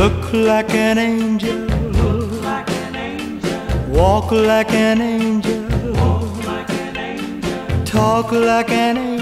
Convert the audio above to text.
Look like an angel. Look like an angel. Walk like an angel. Walk like an angel. Talk like an angel.